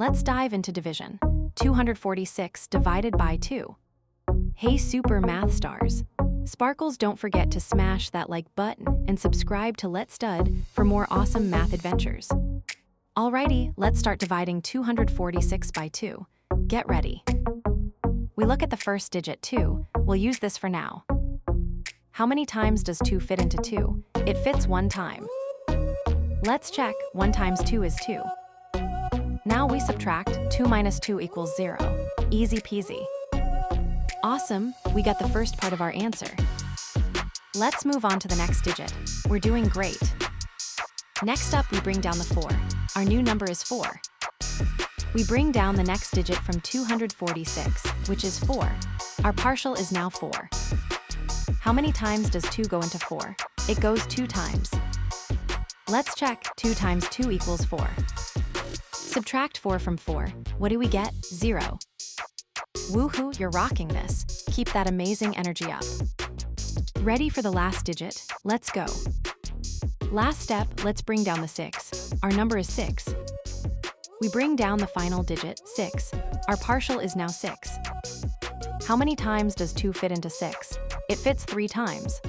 Let's dive into division. 246 divided by 2. Hey super math stars. Sparkles don't forget to smash that like button and subscribe to Letstud for more awesome math adventures. Alrighty, let's start dividing 246 by 2. Get ready. We look at the first digit 2. We'll use this for now. How many times does 2 fit into 2? It fits one time. Let's check. 1 times 2 is 2. Now we subtract. 2 minus 2 equals 0. Easy peasy. Awesome, we got the first part of our answer. Let's move on to the next digit. We're doing great. Next up, we bring down the 4. Our new number is 4. We bring down the next digit from 246, which is 4. Our partial is now 4. How many times does 2 go into 4? It goes 2 times. Let's check. 2 times 2 equals 4. Subtract 4 from 4. What do we get? 0. Woohoo, you're rocking this. Keep that amazing energy up. Ready for the last digit? Let's go. Last step, let's bring down the 6. Our number is 6. We bring down the final digit, 6. Our partial is now 6. How many times does 2 fit into 6? It fits 3 times.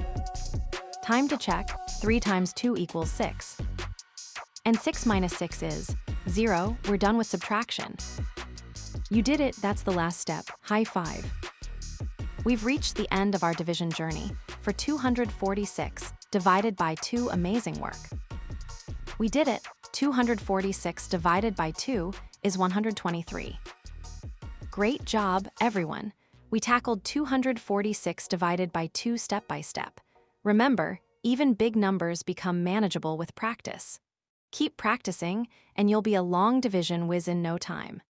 Time to check. 3 times 2 equals 6. And 6 minus 6 is 0. We're done with subtraction. You did it, that's the last step. High five. We've reached the end of our division journey for 246 divided by 2 amazing work. We did it. 246 divided by 2 is 123. Great job, everyone. We tackled 246 divided by 2 step by step. Remember, even big numbers become manageable with practice. Keep practicing, and you'll be a long division whiz in no time.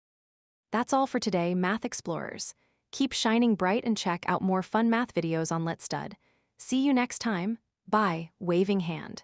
That's all for today, Math Explorers. Keep shining bright and check out more fun math videos on Letstud. See you next time. Bye, waving hand.